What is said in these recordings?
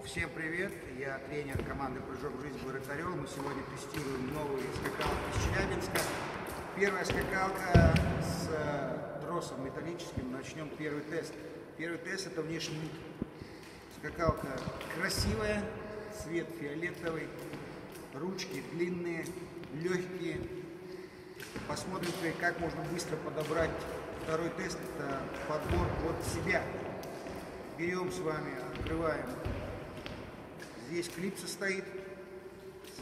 Всем привет, я тренер команды «Прыжок в жизнь» Орел. Мы сегодня тестируем новые скакалки из Челябинска. Первая скакалка с э, тросом металлическим. Начнем первый тест. Первый тест это внешний вид. Скакалка красивая, цвет фиолетовый, ручки длинные, легкие. Посмотрим, как можно быстро подобрать второй тест. Это подбор под себя. Берем с вами, открываем Здесь клипса стоит.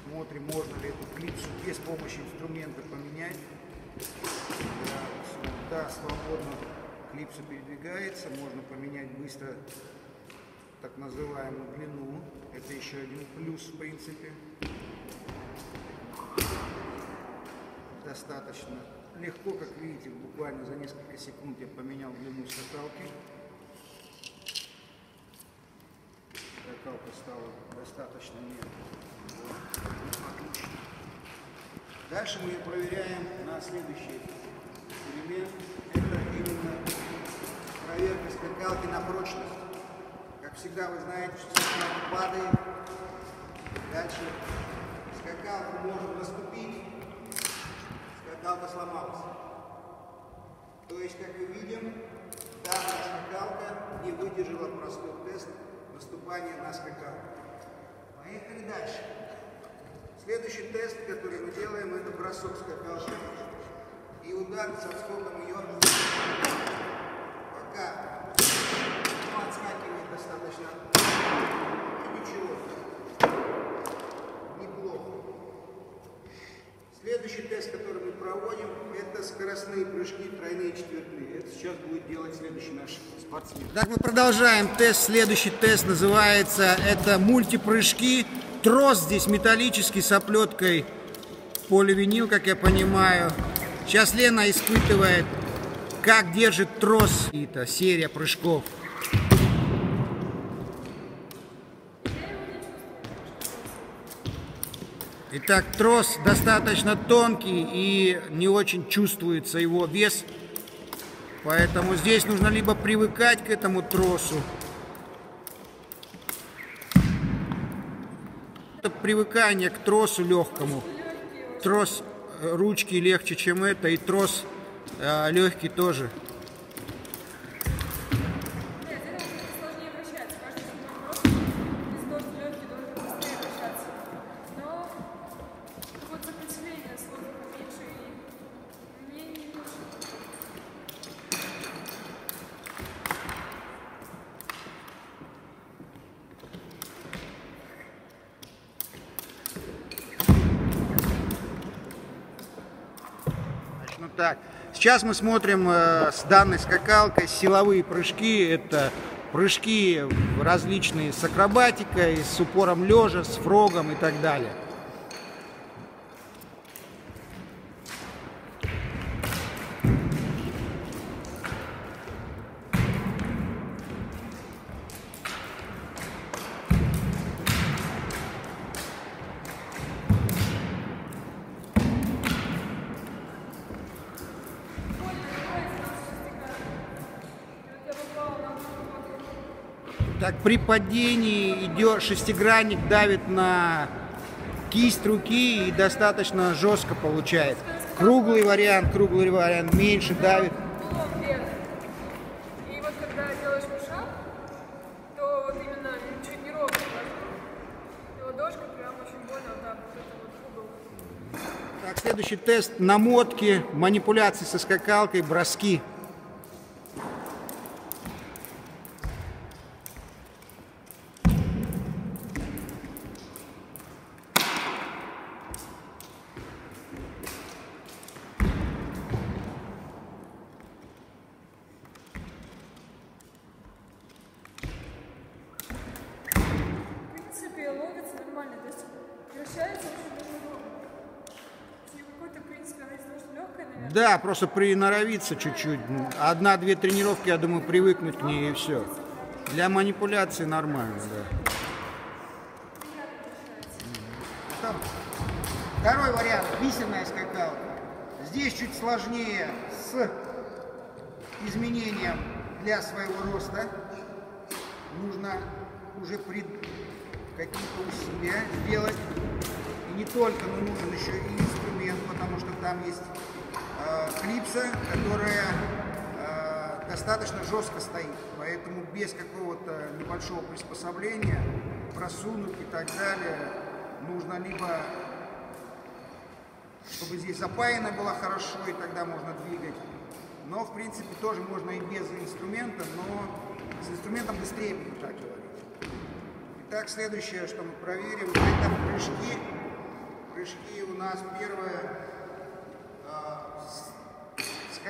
Смотрим, можно ли эту клипсу без помощи инструмента поменять. Да, свободно клипса передвигается. Можно поменять быстро так называемую длину. Это еще один плюс в принципе. Достаточно легко, как видите, буквально за несколько секунд я поменял длину скакалки. Скакалка стала достаточно отлично. Дальше мы ее проверяем на следующий элемент. Это именно проверка скакалки на прочность. Как всегда вы знаете, что скакалка падает. Дальше скакалка может наступить. Скакалка сломалась. То есть, как мы видим, данная скакалка не выдержала простой тест наступание на скакалке. Поехали дальше. Следующий тест, который мы делаем, это бросок скакалки. И удар с отскоком ее пока отскакивает достаточно. Ничего. Неплохо. Следующий тест, который мы проводим, это скоростные прыжки тройные четвертные. Это сейчас будет делать следующий наш спортсмен. Так, мы продолжаем тест. Следующий тест называется, это мультипрыжки. Трос здесь металлический с оплеткой поливинил, как я понимаю. Сейчас Лена испытывает, как держит трос. Это серия прыжков. Итак, трос достаточно тонкий и не очень чувствуется его вес. Поэтому здесь нужно либо привыкать к этому тросу. Это привыкание к тросу легкому. Трос э, ручки легче, чем это, и трос э, легкий тоже. Ну так, сейчас мы смотрим э, с данной скакалкой силовые прыжки. Это прыжки различные с акробатикой, с упором лежа, с фрогом и так далее. При падении идет шестигранник, давит на кисть руки и достаточно жестко получает. Круглый вариант, круглый вариант меньше давит. Так, следующий тест намотки, манипуляции со скакалкой, броски. нормально, то есть превращается очень даже какой-то, в принципе, она достаточно легкая, наверное. Да, просто приноровиться чуть-чуть. Одна-две тренировки, я думаю, привыкнуть к ней и все. Для манипуляции нормально, да. Второй вариант – бисерная скакалка. Здесь чуть сложнее с изменением для своего роста. Нужно уже при какие-то усилия сделать. И не только, но нужен еще и инструмент, потому что там есть клипса, которая э, достаточно жестко стоит. Поэтому без какого-то небольшого приспособления просунуть и так далее нужно либо чтобы здесь запаяна была хорошо, и тогда можно двигать. Но, в принципе, тоже можно и без инструмента, но с инструментом быстрее буду так говорить. Итак, следующее, что мы проверим, это прыжки. Прыжки у нас первое, э,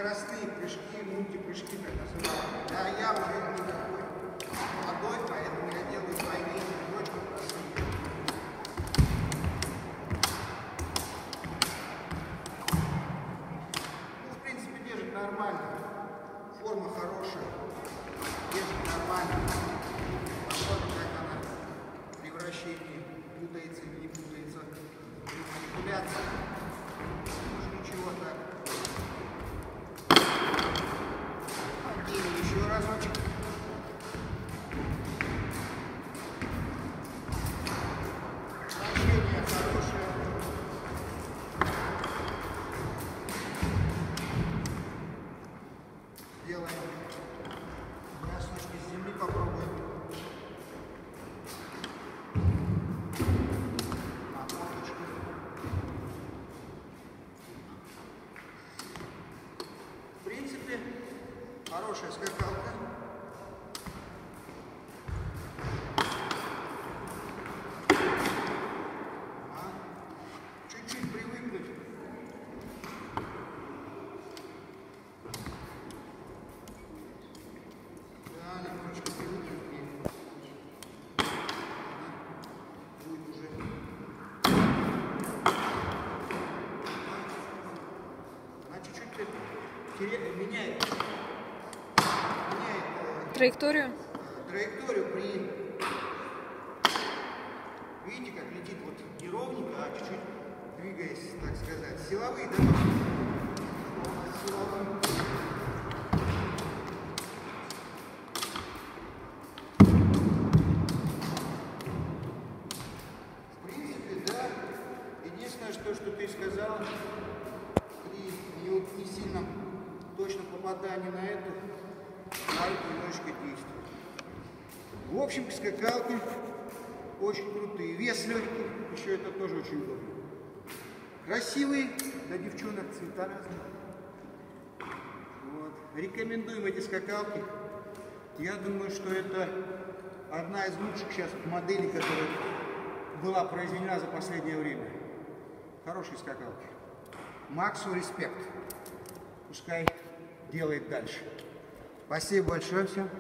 скоростные прыжки, мультипрыжки, так называемые. Да, я уже не такой молодой, поэтому я делаю двойные точки простые. Ну, в принципе, держит нормально. Форма хорошая. Держит нормально. Посмотрим, как она при вращении путается или не путается. Манипуляция. Может, ничего так. Сделаем бросочки с земли, попробуем. Обмоточки. В принципе, хорошая скакалка. А? Чуть-чуть привыкнуть. Да, немножечко привыкнуть к ней. Она будет уже. Она чуть-чуть теря- меняет, меняет э, Траекторию? траекторию при... Видите, как летит вот не ровненько, а чуть-чуть двигаясь, так сказать. Силовые, да? Силовые. В принципе, да. Единственное, что, что ты сказал, при не, не сильном точном попадании на эту, на эту немножечко действует. В общем, скакалки очень крутые. Вес легкий, еще это тоже очень удобно. Красивые, для девчонок цвета разные. Вот. Рекомендуем эти скакалки. Я думаю, что это одна из лучших сейчас моделей, которая была произведена за последнее время. Хорошие скакалки. Максу респект. Пускай делает дальше. Спасибо большое всем.